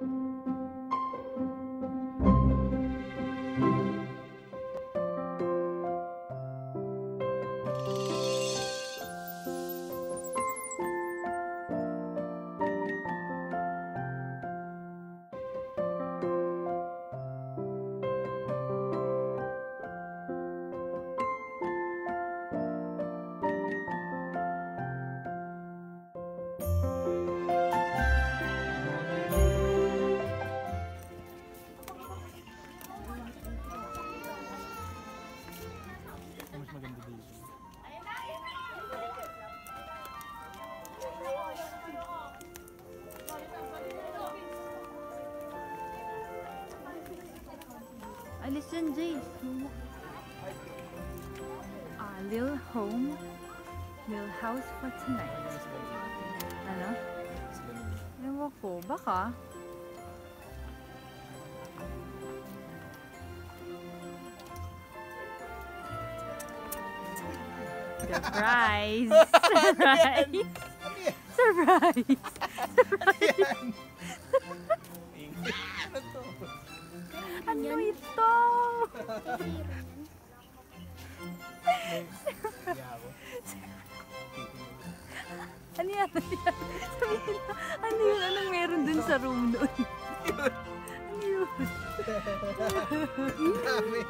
Mas Alis yan, Jace. Ah, little home, little house for tonight. Ano? Ewan ko, baka. Surprise! Surprise! Surprise! Ano Ano yan? Ano yan? Sabihin ano yun? Anong meron dun sa room doon? ano yun? Dami.